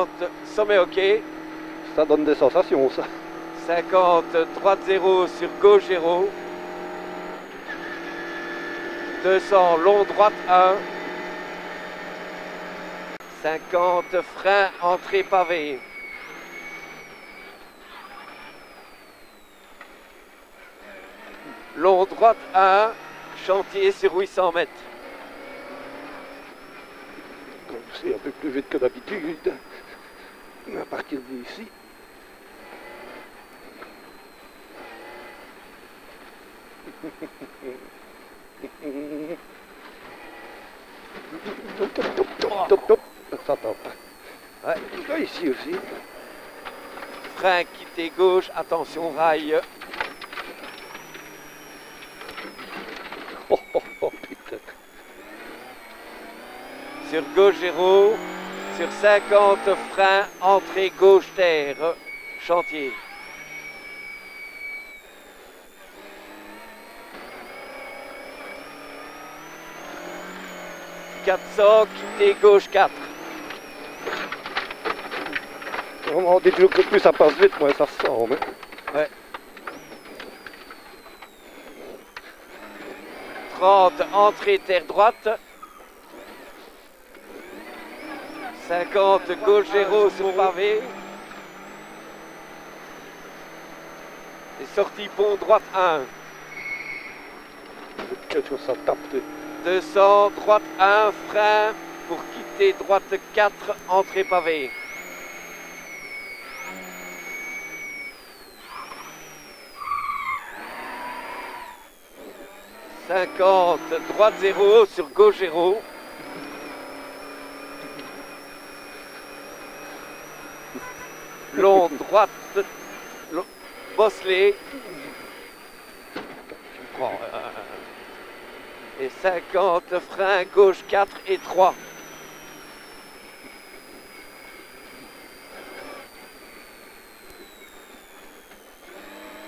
50, sommet ok. Ça donne des sensations, ça. 50, droite 0 sur gauche 0. 200, long droite 1. 50, frein, entrée pavé. Long droite 1, chantier sur 800 mètres. C'est un peu plus vite que d'habitude. À partir d'ici. Top, top, top, top, top. Ouais. Là, ici aussi. Frein quitté gauche, attention rail. Oh, oh, oh, putain. Sur gauche 0. Sur 50, frein, entrée gauche terre. Chantier. « 400, quitter gauche 4. On dit toujours que plus ça passe vite, moins ça. Mais... Ouais. 30, entrée terre droite. 50, gauche 0 sur pavé. Et sortie pont droite 1. Quelque chose ça tape. tu- 200, droite 1, frein pour quitter droite 4, entrée pavée. Cinquante, droite 0 sur gauche 0. Long, droite, long, euh, et 50 freins gauche 4 et 3.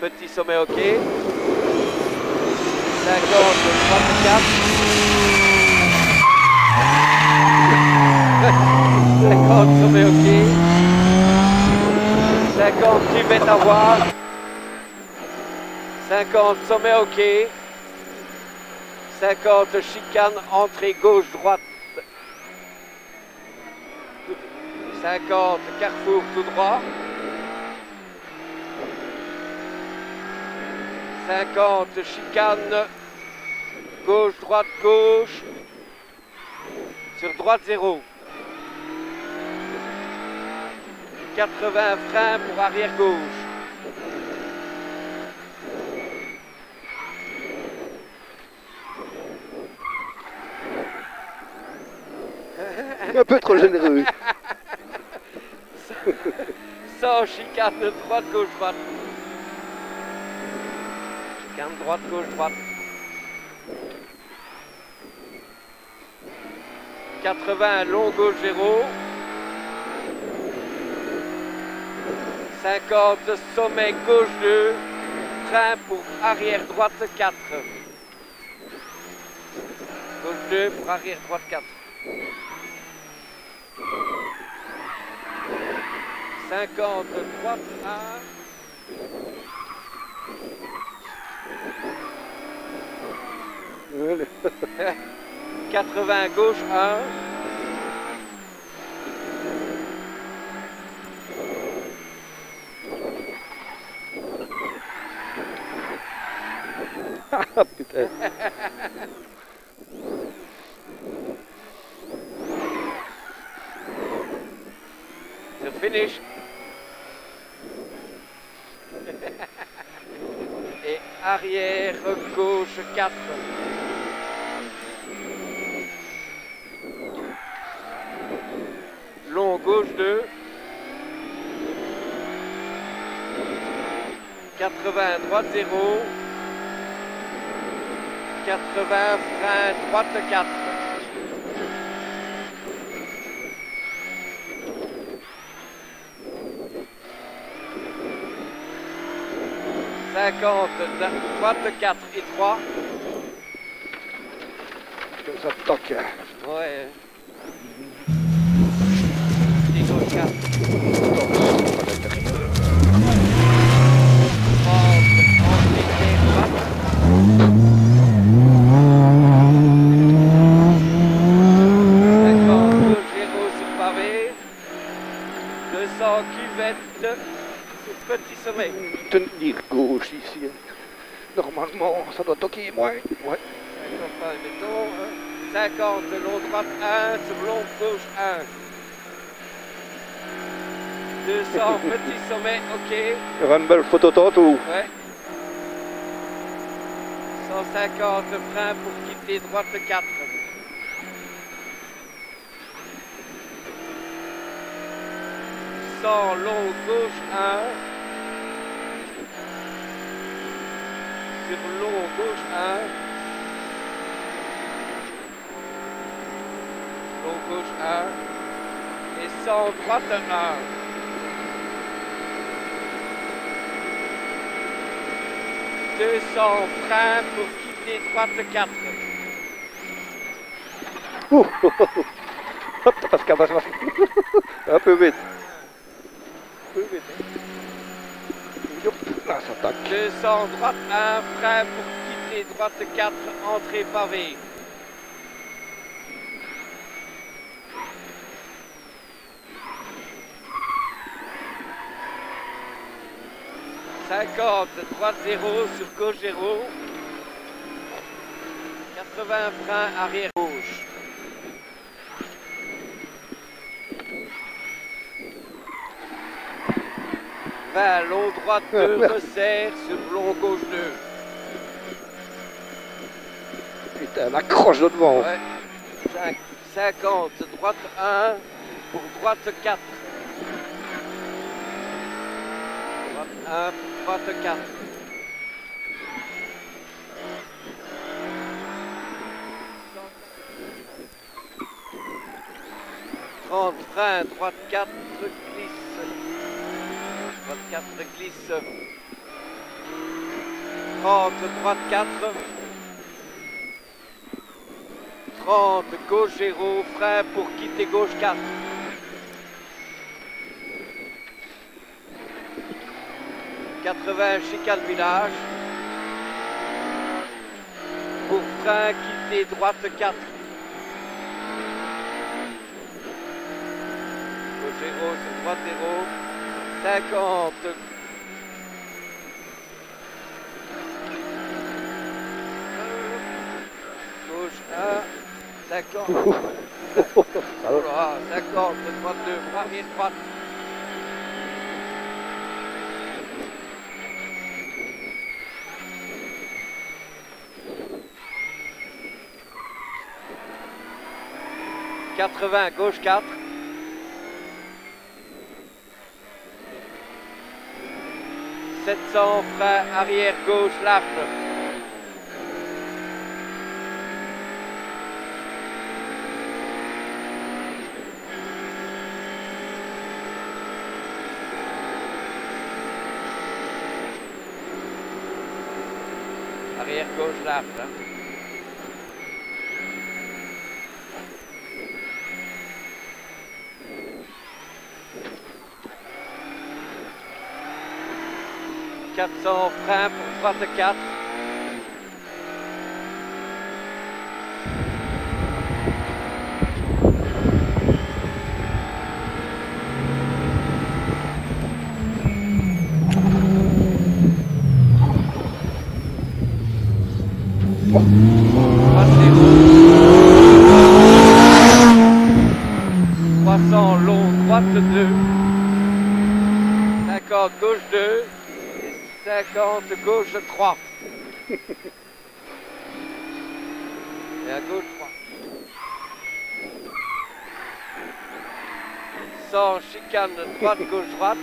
Petit sommet ok. 50 droite 4. 50 sommet ok. 50 cuvette à voir. 50 sommet ok. 50 chicane, entrée gauche, droite. 50 carrefour tout droit. 50 chicane, gauche, droite, gauche. Sur droite 0. 80 freins pour arrière gauche. Un peu trop généreux. 100 chicane droite, gauche, droite. Chicane droite, gauche, droite. 80 long gauche 0. 50 sommet gauche 2. Train pour arrière droite 4. Gauche 2 pour arrière droite 4. 50 droite 1. Allez. 80 gauche 1. Sur finish. Et arrière gauche 4. Long gauche 2. 80 droite 0. 80 frein droite 4. 50, droite 4 et 3. Que ça toque. Ouais. Et gauche 4. 200 cuvette petit sommet. Tenir gauche ici. Normalement, ça doit toquer moins. Ouais. 50 pas de béton. hein. 50 de long droite 1 sur long gauche 1. 200 petit sommet, ok. Belle photo tantôt. Ouais. 150 frein pour quitter droite 4. Sans long gauche 1. Sur long gauche 1. Long gauche 1. Et sans droite 1. Deux cents freins pour quitter droite 4. Ouh. Hop, parce vite. Un peu vite. Là, ça tac. 200 droite 1, frein pour quitter droite 4, entrée pavée. Cinquante, droite 0 sur gauche 0. 80 frein arrière 20, long droite 2, resserre, sur long gauche 2. Putain, la croche de devant. Ouais. 50, droite 1, pour droite 4. Droite 1, pour droite 4. Trente, frein, droite 4, 4, glisse. 30, droite 4. 30, gauche 0, frein pour quitter gauche 4. Quatre-vingts chicane village. Pour frein quitter droite 4. Gauche 0 sur droite 0. 50. Gauche 1. 50. Alors, Voilà, 50, droite 2, premier droite. Quatre-vingts, gauche 4. Sept cents, frein arrière gauche large. Arrière gauche large. hein. Quatre cents freins pour droite 4. Droite zéro. 300 long, droite 2. 50 gauche 2. 50 gauche 3. Et à gauche 3. 100 chicane droite gauche droite.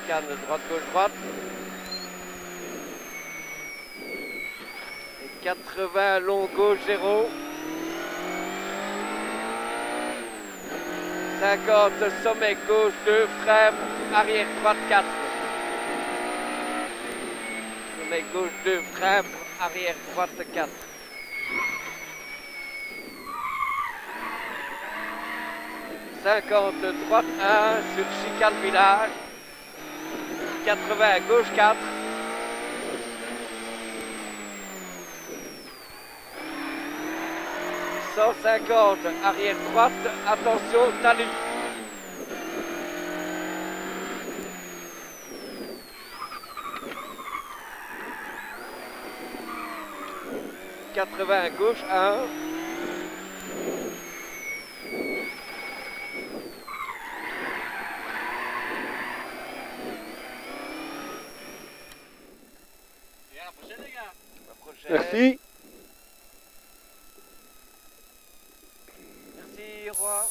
Chicane droite gauche droite. Et 80 long gauche 0. Raccorde, sommet gauche, deux frappes, arrière droite, 4. Sommet gauche, deux frappes, arrière droite, 4. Cinquante droite 1 sur Chical Village. 80 gauche 4. Cent cinquante arrière droite, attention talus. 80 gauche 1. Et 3.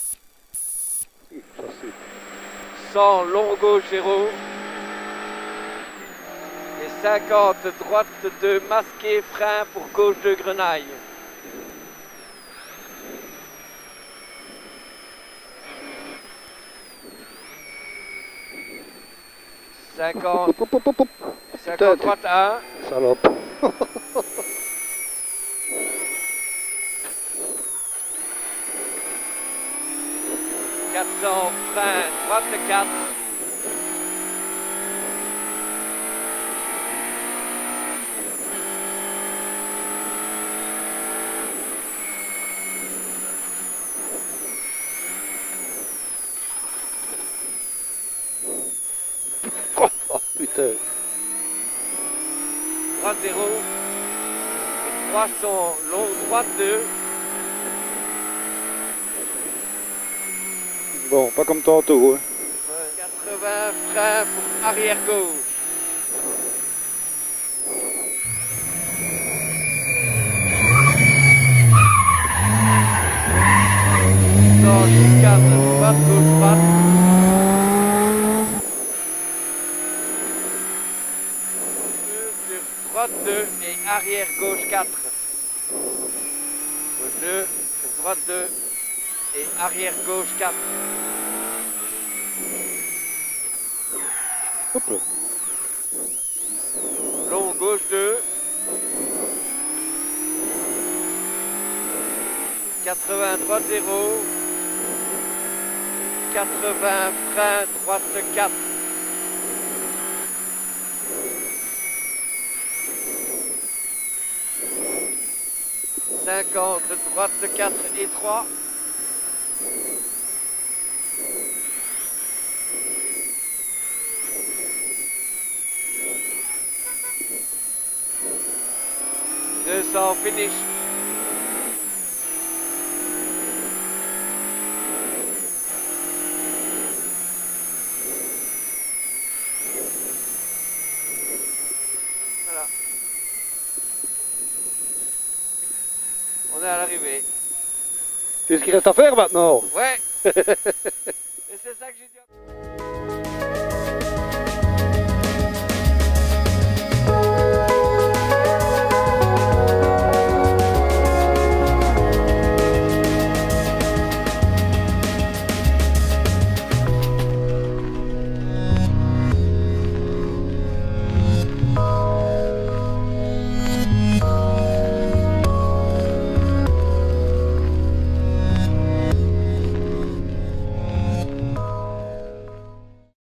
Sans Longo Géraud. Et 50 droite de masqué frein pour gauche de Grenaille. Cinquante. Cinquante droite 1. Salope. quatre cents frein droite 4. Oh, putain. droite 0. Et 300 long droite 2. Bon, pas comme tantôt. Hein. 80 frein pour arrière gauche. Dans chicane droite gauche droite. Droite 2 et arrière gauche 4. Gauche 2 sur droite 2 et arrière gauche 4. Hop. Long gauche 2. 80 droite 0. 80 frein droite 4. Cinquante droite 4 et 3. Deux cents finish. Voilà. On est à l'arrivée. C'est ce qu'il reste à faire maintenant. Ouais